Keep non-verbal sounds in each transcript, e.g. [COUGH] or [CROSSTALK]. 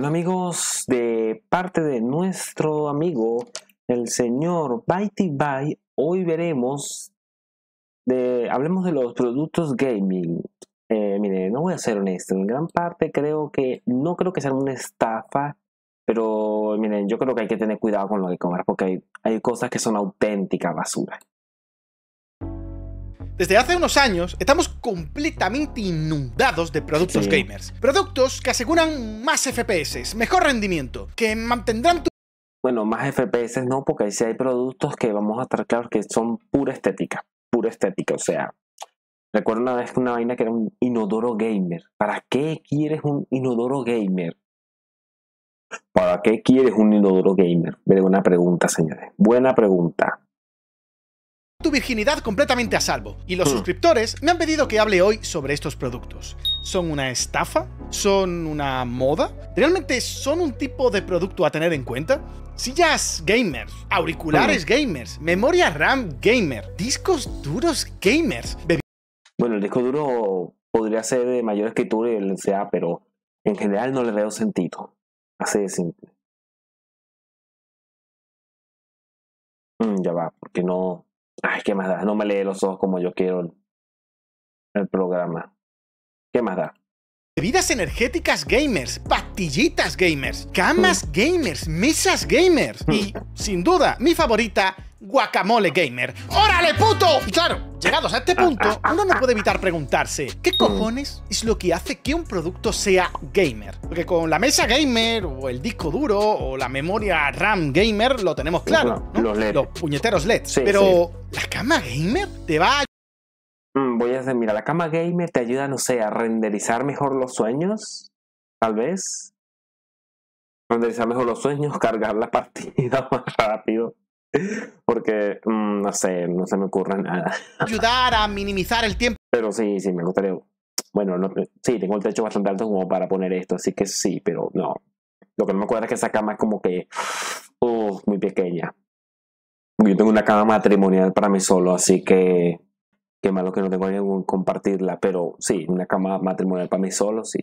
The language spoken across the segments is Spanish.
Bueno amigos, de parte de nuestro amigo el señor Byte By, hoy veremos, de, hablemos de los productos gaming. Eh, mire, no voy a ser honesto, en gran parte creo que, no creo que sea una estafa, pero miren, yo creo que hay que tener cuidado con lo que compras porque hay, hay cosas que son auténtica basura. Desde hace unos años estamos completamente inundados de productos Sí. gamers. Productos que aseguran más FPS, mejor rendimiento, que mantendrán tu Bueno, más FPS no, porque ahí sí hay productos que vamos a estar claros que son pura estética, pura estética. O sea, recuerdo una vez una vaina que era un inodoro gamer. ¿Para qué quieres un inodoro gamer? ¿Para qué quieres un inodoro gamer? Me buena pregunta, señores. Buena pregunta. Tu virginidad completamente a salvo. Y los Hmm. suscriptores me han pedido que hable hoy sobre estos productos. ¿Son una estafa? ¿Son una moda? ¿Realmente son un tipo de producto a tener en cuenta? Sillas gamers, auriculares gamers, memoria RAM gamer, discos duros gamers, Bueno, el disco duro podría ser de mayor escritura y el sea, pero en general no le veo sentido. Así de simple. Mm, ya va, porque no. Ay, ¿qué más da? No me lee los ojos como yo quiero el, programa. ¿Qué más da? Bebidas energéticas gamers, pastillitas gamers, camas gamers, mesas gamers y, sin duda, mi favorita, guacamole gamer. ¡Órale, puto! Y claro, llegados a este punto, uno no puede evitar preguntarse, ¿qué cojones es lo que hace que un producto sea gamer? Porque con la mesa gamer, o el disco duro, o la memoria RAM gamer, lo tenemos claro, ¿no? Los LED. Los puñeteros LED. Sí, Pero, ¿la cama gamer te va a Mm, voy a hacer, mira, la cama gamer te ayuda, no sé, a renderizar mejor los sueños, tal vez. Renderizar mejor los sueños, [LAUGHS] cargar la partida [LAUGHS] más rápido. Porque, mm, no sé, no se me ocurre nada. ayudar a minimizar el tiempo? Pero sí, sí, me gustaría. Bueno, no, sí, tengo el techo bastante alto como para poner esto, así que sí, pero no. Lo que no me acuerdo es que esa cama es como que. uh, muy pequeña. Yo tengo una cama matrimonial para mí solo, así que. Qué malo que no tengo alguien con compartirla, pero sí, una cama matrimonial para mí solo, sí.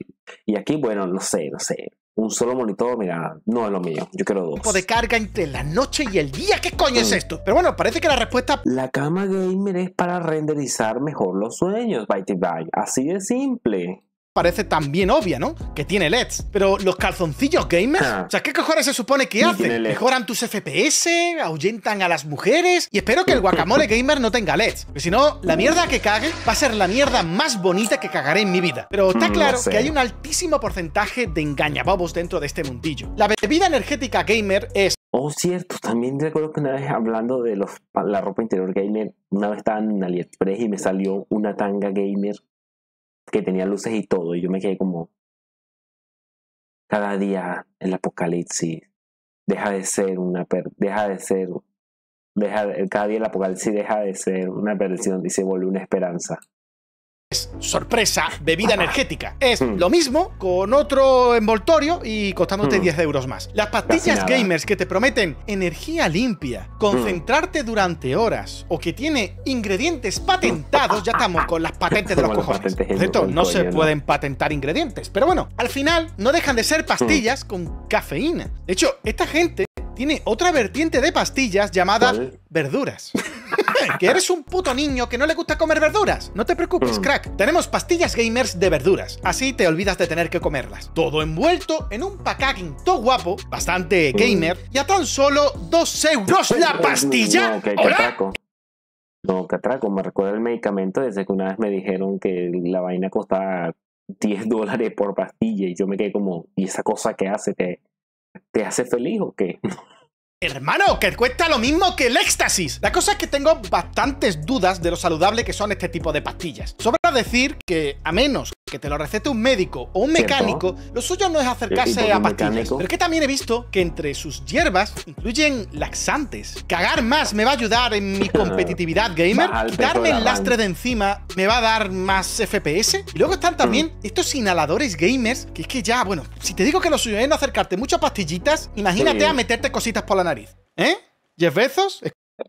Y aquí, bueno, no sé, no sé. Un solo monitor, mira, no es lo mío. Yo quiero dos. tiempo de carga entre la noche y el día. ¿Qué coño es Mm. esto? Pero bueno, parece que la respuesta La cama gamer es para renderizar mejor los sueños, Byte Byte. Así de simple. Parece también obvia, ¿no? Que tiene LEDs. Pero los calzoncillos gamers, Ah. o sea, ¿qué cojones se supone que hacen? LED. ¿Mejoran tus FPS? ¿Ahuyentan a las mujeres? Y espero que el guacamole gamer no tenga LEDs. Porque si no, la mierda que cague va a ser la mierda más bonita que cagaré en mi vida. Pero está Mm, claro no sé. que hay un altísimo porcentaje de engañabobos dentro de este mundillo. La bebida energética gamer es Oh, cierto, también recuerdo que una vez hablando de los, la ropa interior gamer, una vez estaba en AliExpress y me salió una tanga gamer que tenía luces y todo, y yo me quedé como, cada día el apocalipsis deja de ser una, per- deja de ser, deja de- cada día el apocalipsis deja de ser una perdición y se vuelve una esperanza. Sorpresa, bebida energética. Es Mm. lo mismo con otro envoltorio y costándote Mm. 10 euros más. Las pastillas gamers que te prometen energía limpia, concentrarte durante horas o que tiene ingredientes patentados, ya estamos con las patentes de los cojones. cierto, no se pueden patentar ingredientes, pero bueno, al final no dejan de ser pastillas Mm. con cafeína. De hecho, esta gente tiene otra vertiente de pastillas llamada verduras. [LAUGHS] que eres un puto niño que no le gusta comer verduras. No te preocupes, Mm. crack. Tenemos pastillas gamers de verduras. Así te olvidas de tener que comerlas. Todo envuelto en un packaging todo guapo, bastante Mm. gamer, y a tan solo 2 euros la pastilla. No, que, que ¡Hola! atraco. No, que atraco. Me recuerda el medicamento desde que una vez me dijeron que la vaina costaba 10 dólares por pastilla y yo me quedé como, ¿y esa cosa que hace? ¿Te, te hace feliz o qué? [LAUGHS] Hermano, que cuesta lo mismo que el éxtasis. La cosa es que tengo bastantes dudas de lo saludable que son este tipo de pastillas. Sobra decir que, a menos que te lo recete un médico o un mecánico, lo suyo no es ¿Y acercarse a pastillas. mecánico? Pero es que también he visto que entre sus hierbas incluyen laxantes. Cagar más me va a ayudar en mi [LAUGHS] competitividad gamer. Quitarme el lastre de encima me va a dar más FPS. Y luego están también Mm. estos inhaladores gamers, que es que ya, bueno, si te digo que lo suyo es no acercarte mucho a pastillitas, imagínate Sí. a meterte cositas por la nariz. ¿Eh? ¿Jeff Bezos?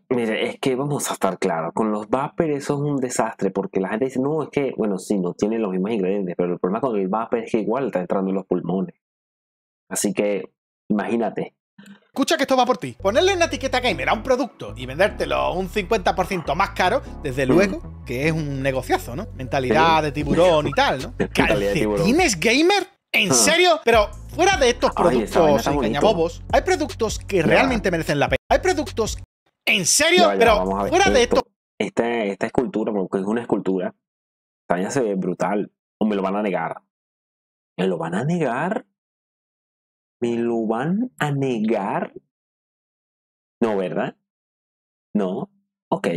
Mire, es que vamos a estar claros, con los vapers eso es un desastre, porque la gente dice, no, es que, bueno, sí, no tienen los mismos ingredientes, pero el problema con el vapor es que igual está entrando en los pulmones. Así que, imagínate. Escucha que esto va por ti. Ponerle una etiqueta gamer a un producto y vendértelo un 50% más caro, desde Mm. luego, que es un negociazo, ¿no? Mentalidad de tiburón y tal, ¿no? [LAUGHS] ¿Calcetines gamer? ¿En Ah. serio? Pero fuera de estos Ay, productos está bonito. engañabobos, hay productos que realmente merecen la pena. Hay productos... ¿En serio? Pero fuera de Esto-. Esta, esta escultura, porque es una escultura, vaina se ve brutal. O me lo van a negar. ¿Me lo van a negar? ¿Me lo van a negar? No, ¿verdad? No. Ok.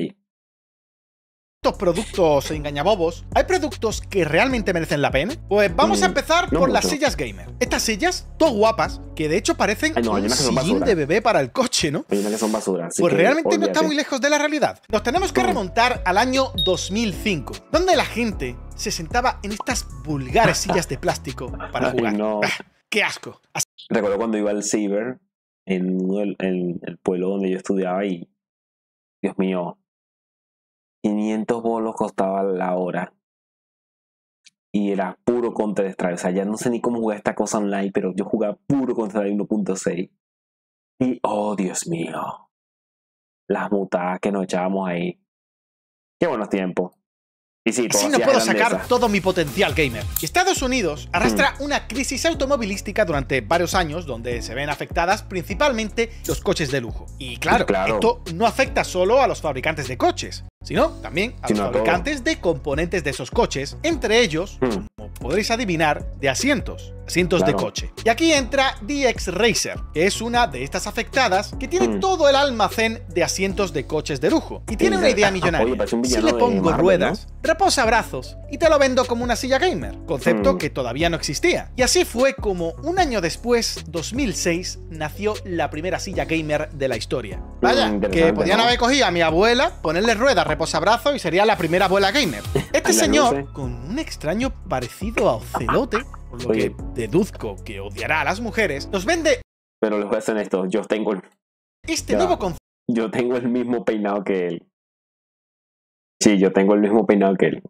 Estos productos engañabobos, ¿hay productos que realmente merecen la pena? Pues vamos a Mm, empezar no por las sillas gamer. Estas sillas, todas guapas, que de hecho parecen Ay, no, un sillín de bebé para el coche, ¿no? Hay unas que son basura. Pues realmente no está muy lejos de la realidad. Nos tenemos que Mm. remontar al año 2005, donde la gente se sentaba en estas vulgares sillas de plástico para Ay, jugar. no. [LAUGHS] Ah, ¡Qué asco! Así Recuerdo cuando iba al en el, en el pueblo donde yo estudiaba y, Dios mío, 500 bolos costaba la hora. Y era puro Counter-Strike. O sea, ya no sé ni cómo jugar esta cosa online, pero yo jugaba puro Counter-Strike 1.6. Y, oh, Dios mío. Las mutadas que nos echábamos ahí. Qué buenos tiempos. Y sí, Así no puedo sacar todo mi potencial gamer. Estados Unidos arrastra Mm. una crisis automovilística durante varios años donde se ven afectadas principalmente los coches de lujo. Y claro, Claro. esto no afecta solo a los fabricantes de coches, sino también a Sino los todo. fabricantes de componentes de esos coches, entre ellos, Mm. como podréis adivinar, de asientos, asientos de coche. Y aquí entra DX Racer, que es una de estas afectadas que tiene Mm. todo el almacén de asientos de coches de lujo. Y tiene una idea [LAUGHS] millonaria. Oye, parece un si le pongo Marvel, ruedas, reposa brazos y te lo vendo como una silla gamer, concepto Mm. que todavía no existía. Y así fue como un año después, 2006, nació la primera silla gamer de la historia. Vaya, que podían ¿no? haber cogido a mi abuela, ponerle ruedas, reposabrazos y sería la primera abuela gamer. Este señor, con un extraño parecido a Ocelote, por lo Oye. que deduzco que odiará a las mujeres, nos vende Pero les voy a ser esto. Yo tengo, el- este Ya. nuevo concepto yo tengo el mismo peinado que él. Sí, yo tengo el mismo peinado que él.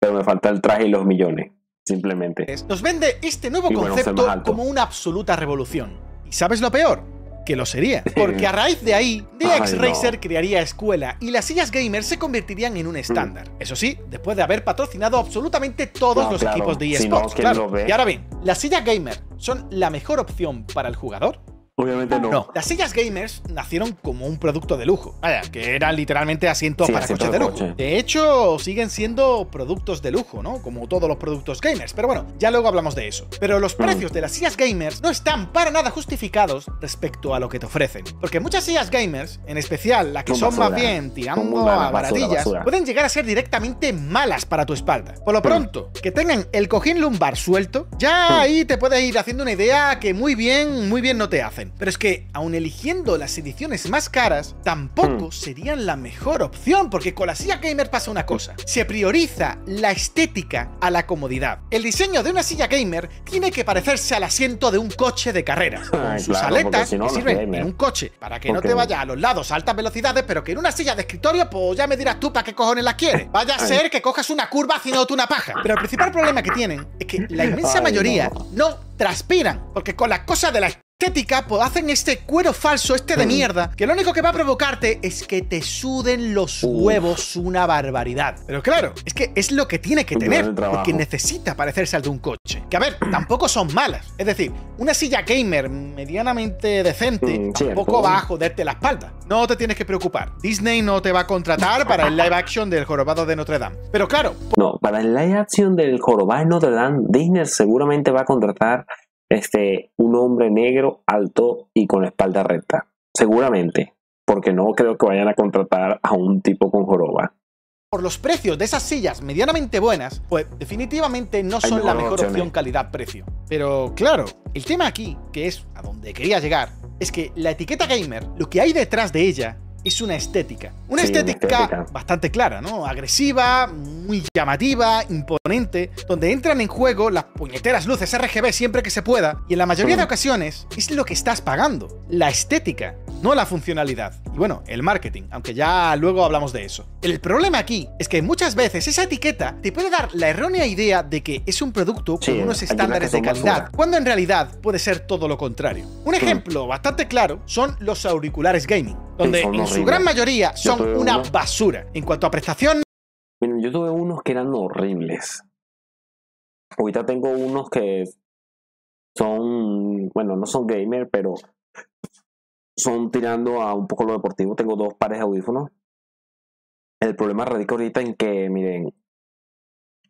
Pero me falta el traje y los millones. Simplemente. nos vende este nuevo Y concepto como una absoluta revolución. ¿Y sabes lo peor? Que lo sería. Porque a raíz de ahí, DX Ay, no. Racer crearía escuela y las sillas gamer se convertirían en un estándar. Eso sí, después de haber patrocinado absolutamente todos No, los claro. equipos de Si eSports. no. Y ahora bien, ¿las sillas gamer son la mejor opción para el jugador? Obviamente no. No, las sillas gamers nacieron como un producto de lujo. Vaya, que eran literalmente asientos Sí, para coches de de lujo. coche. De hecho, siguen siendo productos de lujo, ¿no? Como todos los productos gamers. Pero bueno, ya luego hablamos de eso. Pero los Mm. precios de las sillas gamers no están para nada justificados respecto a lo que te ofrecen. Porque muchas sillas gamers, en especial las que Son más bien tirando a baratillas, basura. pueden llegar a ser directamente malas para tu espalda. Por lo Mm. pronto, que tengan el cojín lumbar suelto, ya Mm. ahí te puedes ir haciendo una idea que muy bien, muy bien no te hacen. Pero es que, aun eligiendo las ediciones más caras, tampoco Mm. serían la mejor opción, porque con la silla gamer pasa una cosa. Se prioriza la estética a la comodidad. El diseño de una silla gamer tiene que parecerse al asiento de un coche de carreras, con Ay, sus claro, aletas si no, que sirven en un coche, para que no te vaya a los lados a altas velocidades, pero que en una silla de escritorio, pues ya me dirás tú para qué cojones la quieres. [LAUGHS] Vaya a ser que cojas una curva haciéndote una paja. Pero el principal problema que tienen es que la inmensa Ay, mayoría no. no transpiran, porque con las cosas de la estética, pues hacen este cuero falso, este de Mm. mierda, que lo único que va a provocarte es que te suden los Uf. huevos una barbaridad. Pero claro, es que es lo que tiene que tener, porque necesita parecerse al de un coche. Que a ver, [CLEARS THROAT] tampoco son malas. Es decir, una silla gamer medianamente decente Mm, tampoco va a joderte la espalda. No te tienes que preocupar. Disney no te va a contratar para el live action del jorobado de Notre Dame. Pero claro, No, para el live action del jorobado de Notre Dame, Disney seguramente va a contratar este, un hombre negro, alto y con la espalda recta. Seguramente. Porque no creo que vayan a contratar a un tipo con joroba. por los precios de esas sillas medianamente buenas, pues definitivamente no son la mejor opciones. opción calidad-precio. Pero claro, el tema aquí, que es a donde quería llegar, es que la etiqueta gamer, lo que hay detrás de ella es una estética. Una Sí, una estética, estética. bastante clara, ¿no? Agresiva, muy llamativa, imponente, donde entran en juego las puñeteras luces RGB siempre que se pueda, y en la mayoría de Mm. ocasiones es lo que estás pagando, la estética. No la funcionalidad. Y bueno, el marketing, aunque ya luego hablamos de eso. El problema aquí es que muchas veces esa etiqueta te puede dar la errónea idea de que es un producto Sí, con unos hay unas estándares de calidad, basura. cuando en realidad puede ser todo lo contrario. Un ejemplo bastante claro son los auriculares gaming, donde en su gran mayoría Yo son una basura. En cuanto a prestación, Miren, yo tuve unos que eran horribles. Ahorita tengo unos que son, bueno, no son gamer, pero son tirando a un poco lo deportivo. Tengo dos pares de audífonos. El problema radica ahorita en que, miren,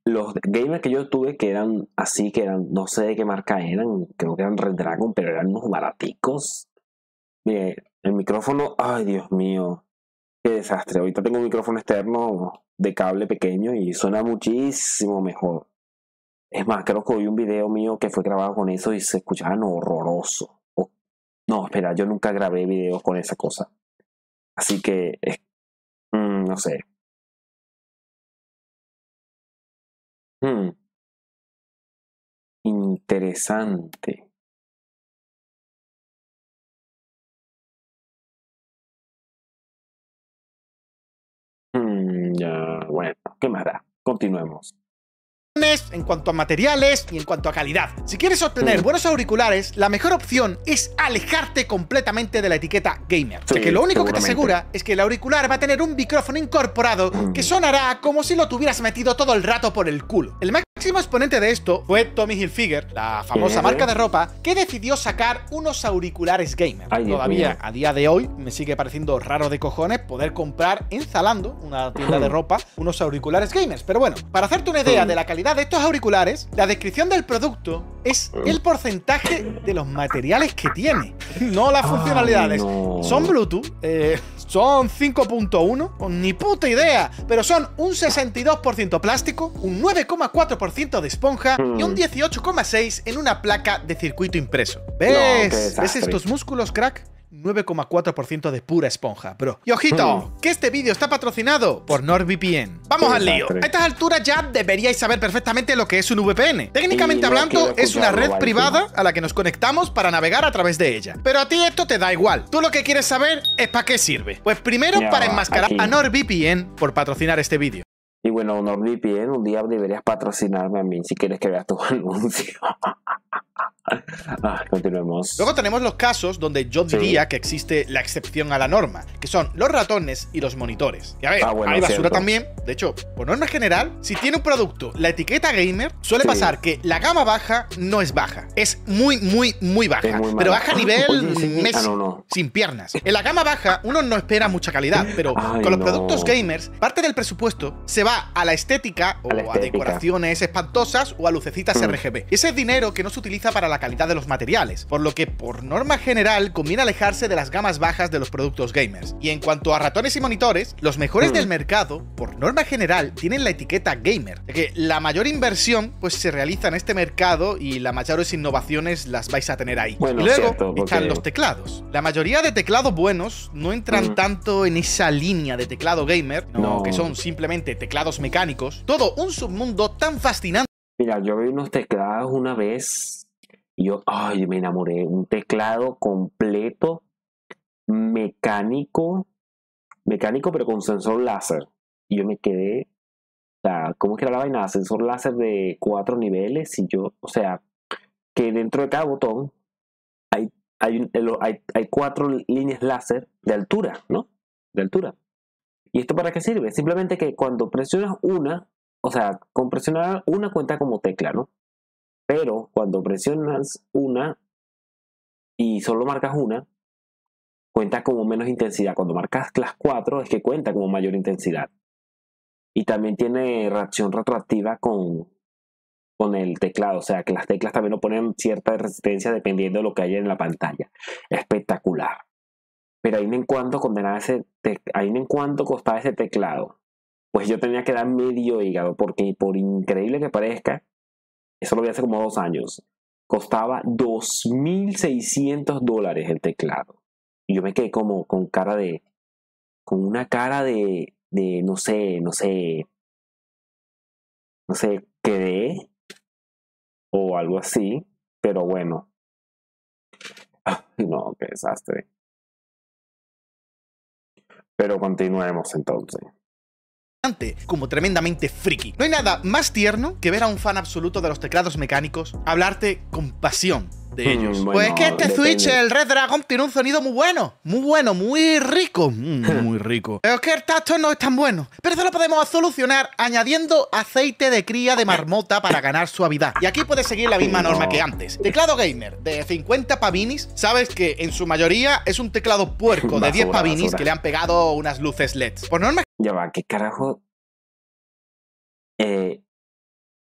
los gamers que yo tuve que eran así, que eran, no sé de qué marca eran, creo que eran Red Dragon, pero eran unos baraticos. Miren, el micrófono, ay Dios mío, qué desastre. Ahorita tengo un micrófono externo de cable pequeño y suena muchísimo mejor. Es más, creo que vi un video mío que fue grabado con eso y se escuchaban horroroso. No, espera, yo nunca grabé videos con esa cosa. Así que, mm, no sé. Hmm. Interesante. Hmm, ya, bueno, ¿qué más da? Continuemos. En cuanto a materiales y en cuanto a calidad. Si quieres obtener Mm. buenos auriculares, la mejor opción es alejarte completamente de la etiqueta gamer. Sí, ya que lo único que te asegura es que el auricular va a tener un micrófono incorporado Mm. que sonará como si lo tuvieras metido todo el rato por el culo. El máximo exponente de esto fue Tommy Hilfiger, la famosa marca de ropa, que decidió sacar unos auriculares gamer. Ay, Todavía mío. a día de hoy me sigue pareciendo raro de cojones poder comprar en Zalando, una tienda de ropa, unos auriculares gamers. Pero bueno, para hacerte una idea Mm. de la calidad de estos auriculares, la descripción del producto es Mm. el porcentaje de los materiales que tiene, [LAUGHS] no las Ay, funcionalidades. no. Son Bluetooth, eh, son 5.1, oh, ni puta idea, pero son un 62% plástico, un 9,4% de esponja y un Hmm. 18,6% en una placa de circuito impreso. ¿Ves? ¿Ves estos músculos, crack? 9,4% de pura esponja, bro. Y ojito, que este vídeo está patrocinado por NordVPN. Vamos al lío. A estas alturas ya deberíais saber perfectamente lo que es un VPN. Técnicamente no hablando, es una red privada sí. a la que nos conectamos para navegar a través de ella. Pero a ti esto te da igual. Tú lo que quieres saber es para qué sirve. Pues primero Ya para va, enmascarar aquí. a NordVPN por patrocinar este vídeo. Y bueno, NordVPN, un día deberías patrocinarme a mí si quieres que veas tu [LAUGHS] anuncio. [LAUGHS] Ah, continuemos. Luego tenemos los casos donde yo Sí. diría que existe la excepción a la norma, que son los ratones y los monitores. Y a ver, Ah, bueno, hay basura cierto. también. De hecho, por norma general, si tiene un producto la etiqueta gamer, suele Sí. pasar que la gama baja no es baja. Es muy, muy, muy baja. Muy pero baja a nivel Oye, sí, Messi, ah, no, no. sin piernas. En la gama baja uno no espera mucha calidad, pero Ay, con los no. productos gamers, parte del presupuesto se va a la estética o A la a estética. decoraciones espantosas o a lucecitas Mm. RGB. Ese es dinero que no se utiliza para la calidad de los materiales, por lo que por norma general conviene alejarse de las gamas bajas de los productos gamers. Y en cuanto a ratones y monitores, los mejores del mercado, por norma general, tienen la etiqueta gamer, que la mayor inversión pues se realiza en este mercado y las mayores innovaciones las vais a tener ahí. Bueno, y luego cierto, porque- están los teclados. La mayoría de teclados buenos no entran Mm. tanto en esa línea de teclado gamer, no, No. que son simplemente teclados mecánicos. Todo un submundo tan fascinante Mira, yo vi unos teclados una vez y yo, ay, me enamoré. Un teclado completo, mecánico, mecánico, pero con sensor láser. Y yo me quedé, o sea, ¿cómo es que era la vaina? Sensor láser de cuatro niveles y yo, o sea, que dentro de cada botón hay, hay, hay, hay cuatro líneas láser de altura, ¿no? De altura. ¿Y esto para qué sirve? Simplemente que cuando presionas una, o sea, con presionar una cuenta como tecla, ¿no? Pero cuando presionas una y solo marcas una, cuenta como menos intensidad. Cuando marcas las cuatro es que cuenta como mayor intensidad. Y también tiene reacción retroactiva con, con el teclado. O sea, que las teclas también lo ponen cierta resistencia dependiendo de lo que haya en la pantalla. Espectacular. Pero ahí en cuanto condenaba ese ahí en cuanto costaba ese teclado. Pues yo tenía que dar medio hígado, porque por increíble que parezca, eso lo vi hace como dos años, costaba 2.600 dólares el teclado. Y yo me quedé como con cara de, con una cara de, de no sé, no sé, no sé, quedé o algo así, pero bueno. [LAUGHS] No, qué desastre. Pero continuemos entonces. Como tremendamente friki. No hay nada más tierno que ver a un fan absoluto de los teclados mecánicos hablarte con pasión de Mm, bueno, pues es que este depende. Switch, el Red Dragon, tiene un sonido muy bueno. Muy bueno, muy rico. [LAUGHS] Mm, muy rico. Pero es que el tacto no es tan bueno. Pero eso lo podemos solucionar añadiendo aceite de cría de marmota para ganar suavidad. Y aquí puedes seguir la misma No. norma que antes. Teclado gamer de 50 pavinis. Sabes que en su mayoría es un teclado puerco de 10 Basura, pavinis basura. que le han pegado unas luces LEDs. Por norma Ya va, ¿qué carajo? Eh.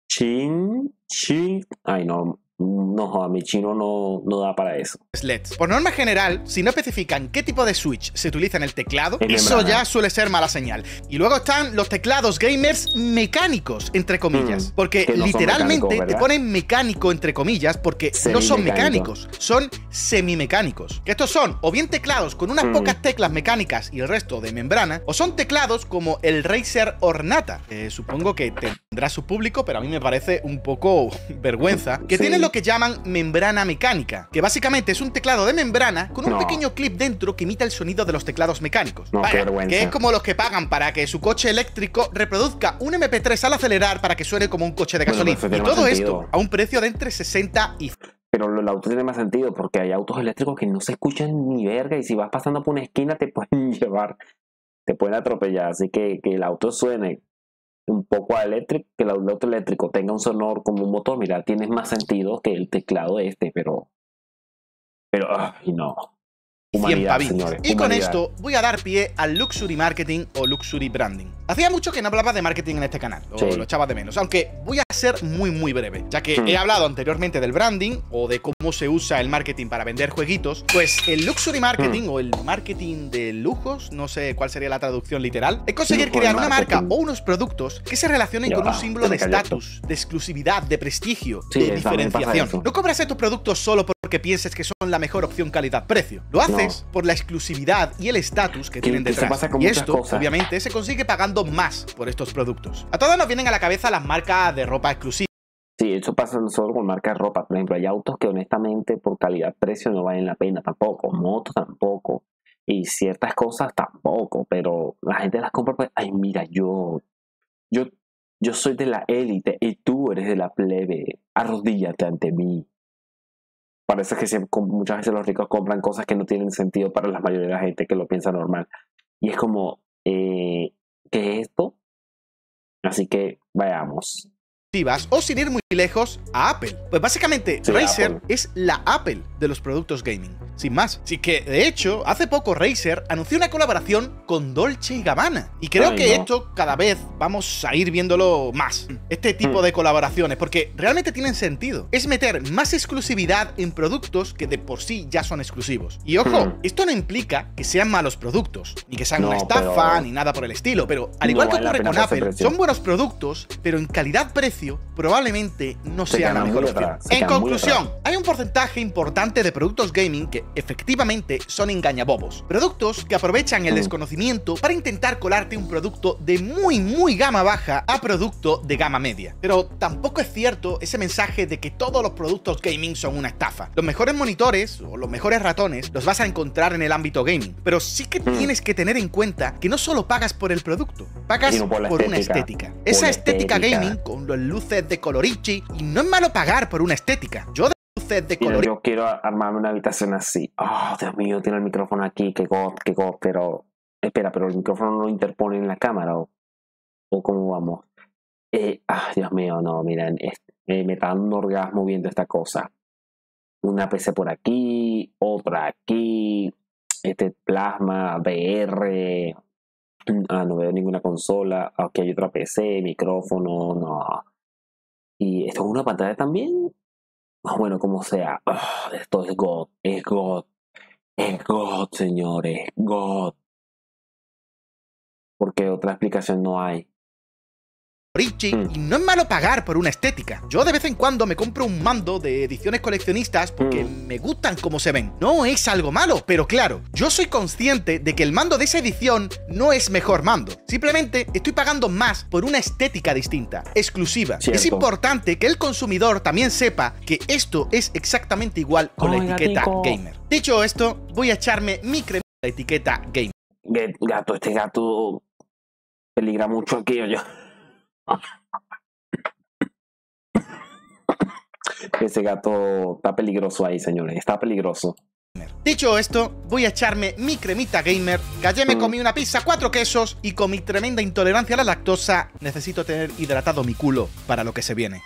Chin. Chin. Ay, no. No, joda, mi chino no, no da para eso. LEDs. Por norma general, si no especifican qué tipo de switch se utiliza en el teclado, Es eso membrana. ya suele ser mala señal. Y luego están los teclados gamers mecánicos, entre comillas. Mm, porque no literalmente te ponen mecánico, entre comillas, porque no son mecánicos, son semimecánicos. Que estos son o bien teclados con unas Mm. pocas teclas mecánicas y el resto de membrana, o son teclados como el Razer Ornata, que supongo que tendrá su público, pero a mí me parece un poco [LAUGHS] vergüenza, que Sí. tienen lo que llaman membrana mecánica, que básicamente es un teclado de membrana con un No. pequeño clip dentro que imita el sonido de los teclados mecánicos. No, qué Vaya, vergüenza. que es como los que pagan para que su coche eléctrico reproduzca un MP3 al acelerar para que suene como un coche de gasolina. y tiene todo sentido. esto a un precio de entre 60 y Pero el auto tiene más sentido porque hay autos eléctricos que no se escuchan ni verga y si vas pasando por una esquina te [LAUGHS] pueden llevar, te pueden atropellar. Así que que el auto suene un poco a eléctrico, que el auto eléctrico tenga un sonor como un motor, mira, tiene más sentido que el teclado este, pero. Pero, ay, no. 100 Humanidad, señores. Y con esto voy a dar pie al luxury marketing o luxury branding. Hacía mucho que no hablaba de marketing en este canal, o Sí. lo echaba de menos, aunque voy a ser muy muy breve, ya que Hmm. he hablado anteriormente del branding o de cómo se usa el marketing para vender jueguitos, pues el luxury Hmm. marketing o el marketing de lujos, no sé cuál sería la traducción literal, es conseguir crear una marca o unos productos que se relacionen con un símbolo de estatus, de exclusividad, de prestigio, de diferenciación. No cobras estos productos solo porque pienses que son la mejor opción calidad-precio. Lo haces por la exclusividad y el estatus que tienen detrás. y esto, obviamente, se consigue pagando más por estos productos. A todos nos vienen a la cabeza las marcas de ropa exclusiva. Sí, eso pasa no solo con marcas de ropa. Por ejemplo, hay autos que honestamente por calidad-precio no valen la pena tampoco. Motos tampoco. Y ciertas cosas tampoco. Pero la gente las compra pues, ay, mira, yo, yo, yo soy de la élite y tú eres de la plebe. Arrodíllate ante mí. Parece que muchas veces los ricos compran cosas que no tienen sentido para la mayoría de la gente que lo piensa normal. Y es como, eh, ¿qué es esto? Así que vayamos. O sin ir muy lejos a Apple. Pues básicamente Sí, Razer Apple. es la Apple de los productos gaming, sin más. Así que de hecho, hace poco Razer anunció una colaboración con Dolce y Gabbana y creo Ay, que no. esto cada vez vamos a ir viéndolo más. Este tipo Mm. de colaboraciones porque realmente tienen sentido. Es meter más exclusividad en productos que de por sí ya son exclusivos. Y ojo, Mm. esto no implica que sean malos productos, ni que sean No, una estafa, pero- ni nada por el estilo, pero al No igual que ocurre con Apple, precio. son buenos productos, pero en probablemente no Se sea la mejor opción. En conclusión, hay un porcentaje importante de productos gaming que efectivamente son engañabobos. Productos que aprovechan el Mm. desconocimiento para intentar colarte un producto de muy muy gama baja a producto de gama media. Pero tampoco es cierto ese mensaje de que todos los productos gaming son una estafa. Los mejores monitores o los mejores ratones los vas a encontrar en el ámbito gaming, pero sí que Mm. tienes que tener en cuenta que no solo pagas por el producto, pagas por una estética. Por Esa estética estética. gaming con las luces de colorichi y no es malo pagar por una estética. Yo de luces de colorichi yo quiero armarme una habitación así. Oh, Dios mío, tiene el micrófono aquí, qué god, qué god, pero. Espera, pero el micrófono no lo interpone en la cámara o, o cómo vamos. Eh, ah, Dios mío, no, miren, es- eh, me está dando orgasmo viendo esta cosa. Una PC por aquí, otra aquí, este plasma, VR. Ah, no veo ninguna consola. Aquí hay otra PC, micrófono, no. Y esto es una pantalla también. Ah, Bueno, como sea, ah, esto es God, es God, es God, señores, God. Porque otra explicación no hay. Mm. y no es malo pagar por una estética. Yo de vez en cuando me compro un mando de ediciones coleccionistas porque Mm. me gustan como se ven. No es algo malo, pero claro, yo soy consciente de que el mando de esa edición no es mejor mando. Simplemente estoy pagando más por una estética distinta, exclusiva. Cierto. Es importante que el consumidor también sepa que esto es exactamente igual con la etiqueta gatico. gamer. Dicho esto, voy a echarme mi crema la etiqueta gamer. gato, este gato peligra mucho aquí, yo. Ese gato está peligroso ahí, señores. Está peligroso. Dicho esto, voy a echarme mi cremita gamer, que ayer me Mm. comí una pizza, cuatro quesos y con mi tremenda intolerancia a la lactosa necesito tener hidratado mi culo para lo que se viene.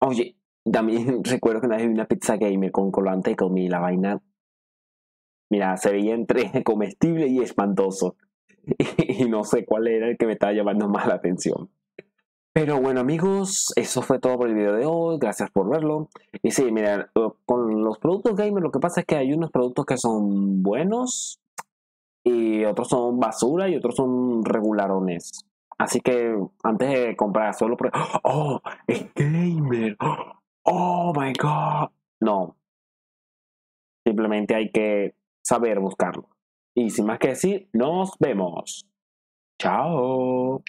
Oye, también [LAUGHS] recuerdo que una vez vi una pizza gamer con colante y comí la vaina. Mira, se veía entre [LAUGHS] comestible y espantoso. [LAUGHS] Y no sé cuál era el que me estaba llamando más la atención. Pero bueno amigos, eso fue todo por el video de hoy. Gracias por verlo. Y sí, mira, eh, con los productos gamer lo que pasa es que hay unos productos que son buenos y otros son basura y otros son regularones. Así que antes de comprar solo... Por... ¡Oh! ¡Es gamer! ¡Oh my god! No. Simplemente hay que saber buscarlo. Y sin más que decir, nos vemos. Chao.